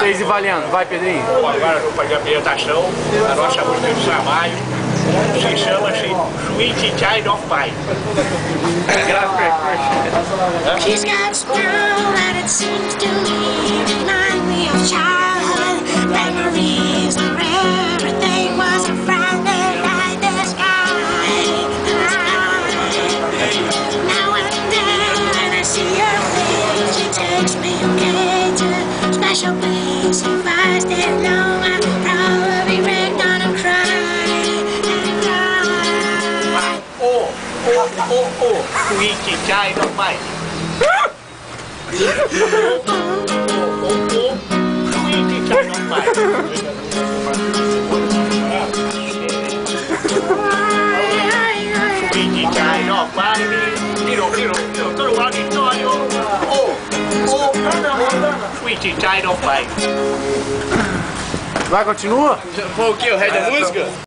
Seis e valendo, vai Pedrinho. Bom, agora eu vou fazer a apresentação da nossa música de trabalho, se chama Sweet Child of Mine. She's got strong and it seems to me remind me of childhood memories where everything was a Friday night the sky. Now and then when I see her face, she takes me away to special place and rise that long. I probably wrecked on him crying and crying Oh, oh, oh, oh, Wiki Dynamite Oh, oh, oh, oh, Dynamite Wiki Dynamite Little, little, Sweet of Mine. Vai, continua? Foi o que? O rei da música?